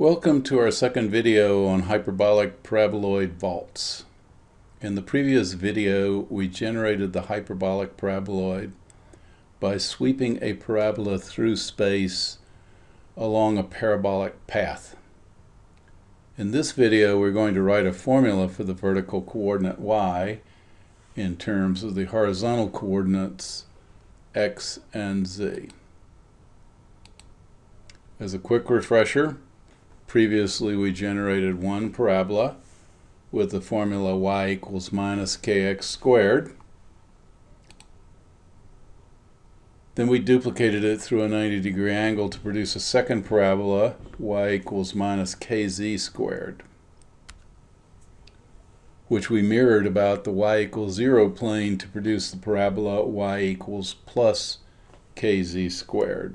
Welcome to our second video on hyperbolic paraboloid vaults. In the previous video, we generated the hyperbolic paraboloid by sweeping a parabola through space along a parabolic path. In this video, we're going to write a formula for the vertical coordinate y in terms of the horizontal coordinates x and z. As a quick refresher, Previously, we generated one parabola with the formula y equals minus kx squared. Then we duplicated it through a 90 degree angle to produce a second parabola, y equals minus kz squared, which we mirrored about the y equals 0 plane to produce the parabola y equals plus kz squared.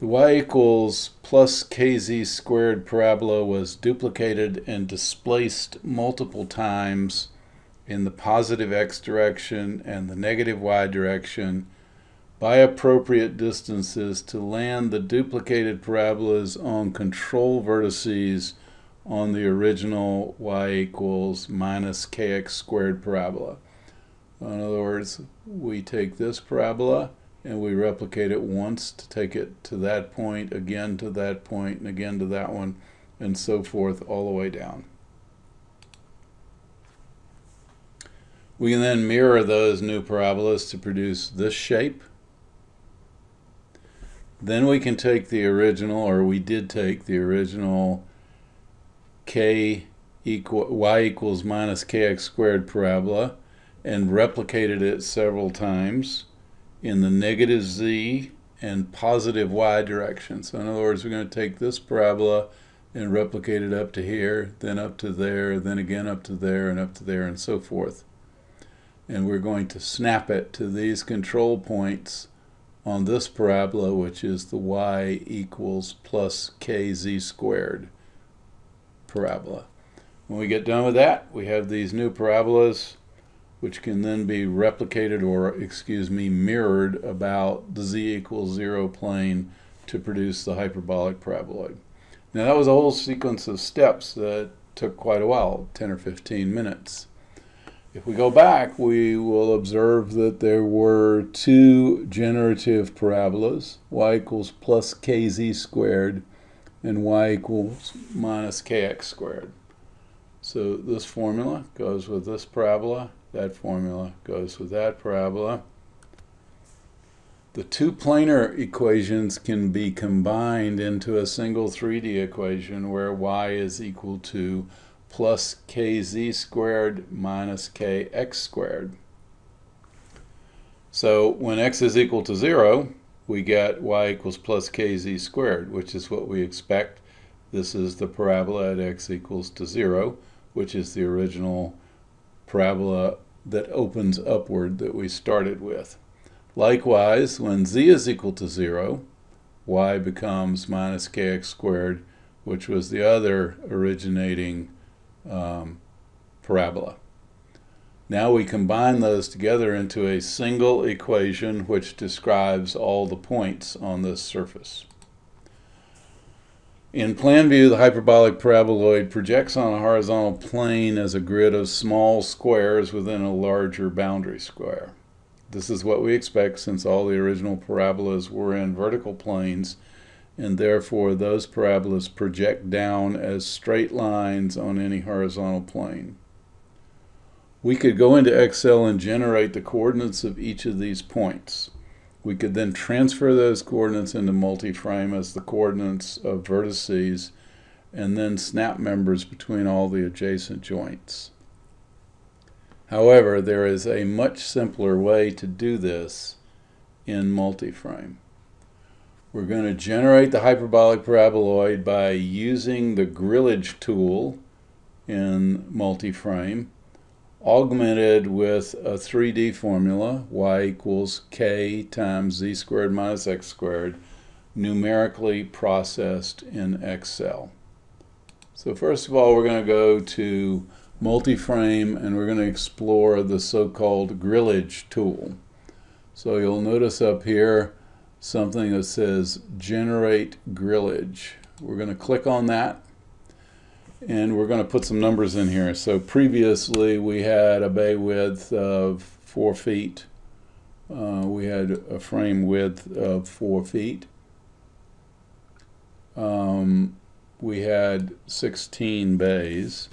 The y equals plus kz squared parabola was duplicated and displaced multiple times in the positive x direction and the negative y direction by appropriate distances to land the duplicated parabolas on control vertices on the original y equals minus kx squared parabola. In other words, we take this parabola and we replicate it once to take it to that point, again to that point, and again to that one, and so forth all the way down. We can then mirror those new parabolas to produce this shape. Then we can take the original, or we did take the original k equal y equals minus kx squared parabola and replicated it several times in the negative z and positive y direction. So in other words, we're going to take this parabola and replicate it up to here, then up to there, then again up to there, and up to there, and so forth. And we're going to snap it to these control points on this parabola, which is the y equals plus kz squared parabola. When we get done with that, we have these new parabolas which can then be replicated or, excuse me, mirrored about the z equals 0 plane to produce the hyperbolic paraboloid. Now that was a whole sequence of steps that took quite a while, 10 or 15 minutes. If we go back, we will observe that there were two generative parabolas, y equals plus kz squared and y equals minus kx squared. So this formula goes with this parabola that formula goes with that parabola. The two planar equations can be combined into a single 3D equation where y is equal to plus kz squared minus kx squared. So when x is equal to 0, we get y equals plus kz squared, which is what we expect. This is the parabola at x equals to 0, which is the original parabola that opens upward that we started with. Likewise, when z is equal to 0, y becomes minus kx squared, which was the other originating um, parabola. Now we combine those together into a single equation which describes all the points on this surface. In plan view, the hyperbolic paraboloid projects on a horizontal plane as a grid of small squares within a larger boundary square. This is what we expect since all the original parabolas were in vertical planes and therefore those parabolas project down as straight lines on any horizontal plane. We could go into Excel and generate the coordinates of each of these points. We could then transfer those coordinates into multi-frame as the coordinates of vertices and then snap members between all the adjacent joints. However, there is a much simpler way to do this in multi-frame. We're going to generate the hyperbolic paraboloid by using the grillage tool in multi-frame augmented with a 3D formula, y equals k times z squared minus x squared, numerically processed in Excel. So first of all, we're going to go to multi-frame and we're going to explore the so-called grillage tool. So you'll notice up here something that says generate grillage. We're going to click on that and we're going to put some numbers in here. So previously we had a bay width of four feet. Uh, we had a frame width of four feet. Um, we had 16 bays.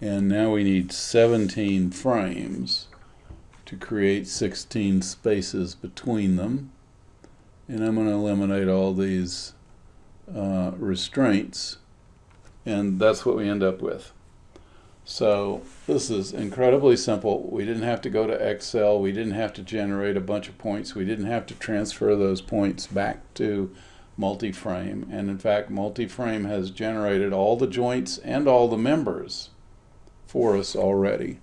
And now we need 17 frames to create 16 spaces between them. And I'm going to eliminate all these uh, restraints and that's what we end up with. So this is incredibly simple. We didn't have to go to Excel. We didn't have to generate a bunch of points. We didn't have to transfer those points back to multi-frame. And in fact, multi-frame has generated all the joints and all the members for us already.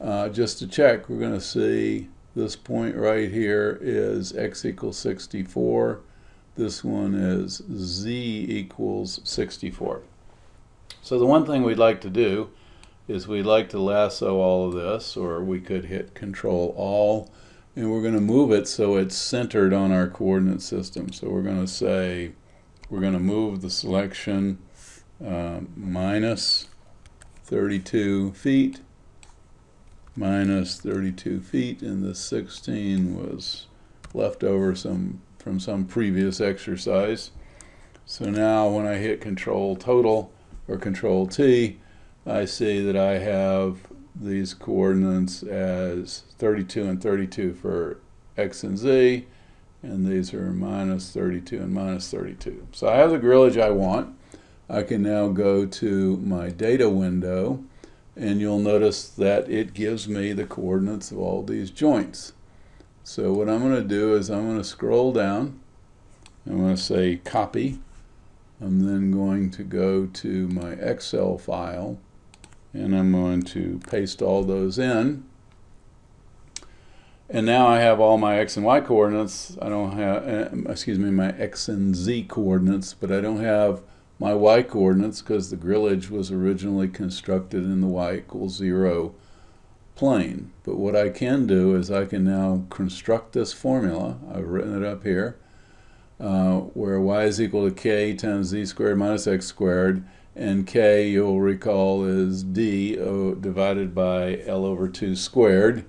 Uh, just to check, we're going to see this point right here is x equals 64. This one is z equals 64. So the one thing we'd like to do is we'd like to lasso all of this, or we could hit Control All, and we're going to move it so it's centered on our coordinate system. So we're going to say, we're going to move the selection uh, minus 32 feet minus 32 feet and the 16 was left over some from some previous exercise. So now when I hit control total or control T, I see that I have these coordinates as 32 and 32 for x and z, and these are minus 32 and minus 32. So I have the grillage I want. I can now go to my data window and you'll notice that it gives me the coordinates of all these joints. So what I'm going to do is I'm going to scroll down. I'm going to say copy. I'm then going to go to my Excel file and I'm going to paste all those in. And now I have all my x and y coordinates. I don't have, uh, excuse me, my x and z coordinates, but I don't have my y coordinates because the grillage was originally constructed in the y equals 0 plane. But what I can do is I can now construct this formula. I've written it up here, uh, where y is equal to k times z squared minus x squared, and k, you'll recall, is d o, divided by l over 2 squared.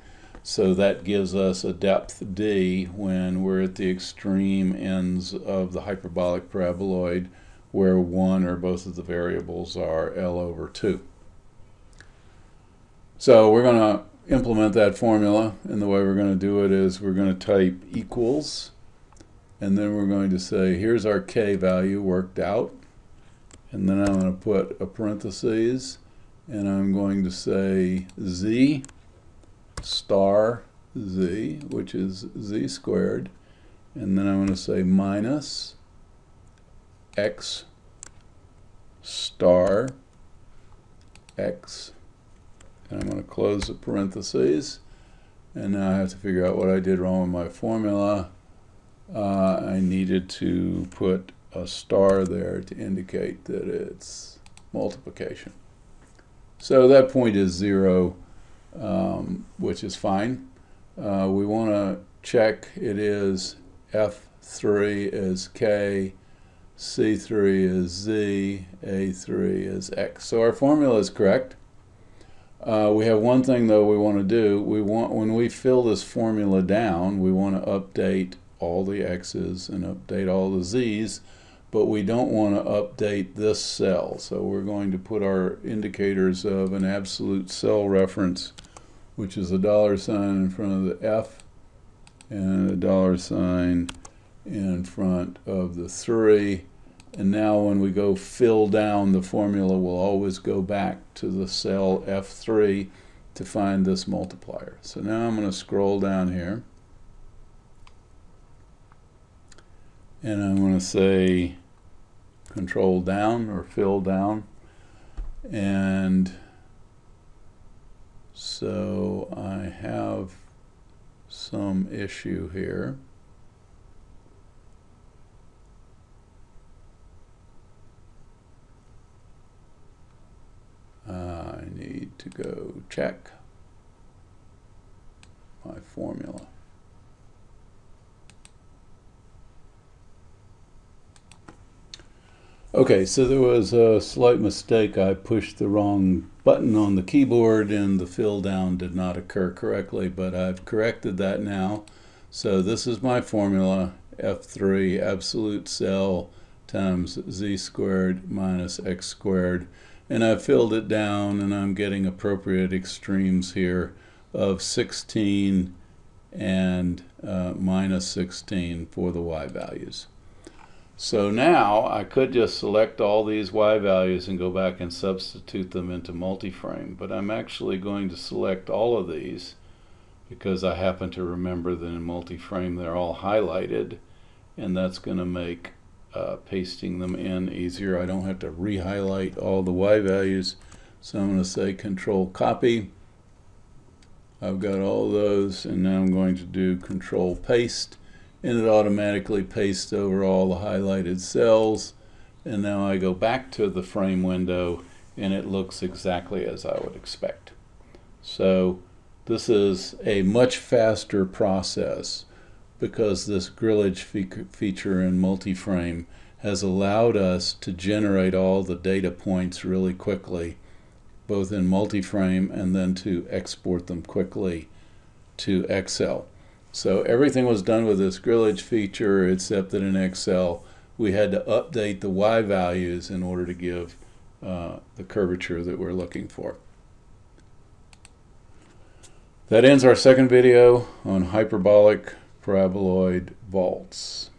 So that gives us a depth d when we're at the extreme ends of the hyperbolic paraboloid where one or both of the variables are L over 2. So we're going to implement that formula, and the way we're going to do it is we're going to type equals, and then we're going to say, here's our k value worked out, and then I'm going to put a parenthesis, and I'm going to say z star z, which is z squared, and then I'm going to say minus x star x and I'm going to close the parentheses and now I have to figure out what I did wrong with my formula uh, I needed to put a star there to indicate that it's multiplication so that point is zero um, which is fine uh, we want to check it is f3 is k C3 is Z, A3 is X. So our formula is correct. Uh, we have one thing though we want to do. We want when we fill this formula down, we want to update all the X's and update all the Z's, but we don't want to update this cell. So we're going to put our indicators of an absolute cell reference, which is a dollar sign in front of the F and a dollar sign in front of the 3 and now when we go fill down the formula, we'll always go back to the cell F3 to find this multiplier. So now I'm going to scroll down here. And I'm going to say control down or fill down. And so I have some issue here. to go check my formula. Okay, so there was a slight mistake. I pushed the wrong button on the keyboard and the fill down did not occur correctly, but I've corrected that now. So this is my formula, F3 absolute cell times z squared minus x squared. And I've filled it down and I'm getting appropriate extremes here of 16 and uh, minus 16 for the y values. So now I could just select all these Y values and go back and substitute them into multi-frame, but I'm actually going to select all of these because I happen to remember that in multi-frame they're all highlighted and that's going to make uh, pasting them in easier. I don't have to re-highlight all the Y values. So I'm going to say control copy. I've got all those and now I'm going to do control paste and it automatically pastes over all the highlighted cells and now I go back to the frame window and it looks exactly as I would expect. So this is a much faster process because this grillage fe feature in multi-frame has allowed us to generate all the data points really quickly both in multi-frame and then to export them quickly to Excel. So everything was done with this grillage feature except that in Excel we had to update the Y values in order to give uh, the curvature that we're looking for. That ends our second video on hyperbolic paraboloid vaults.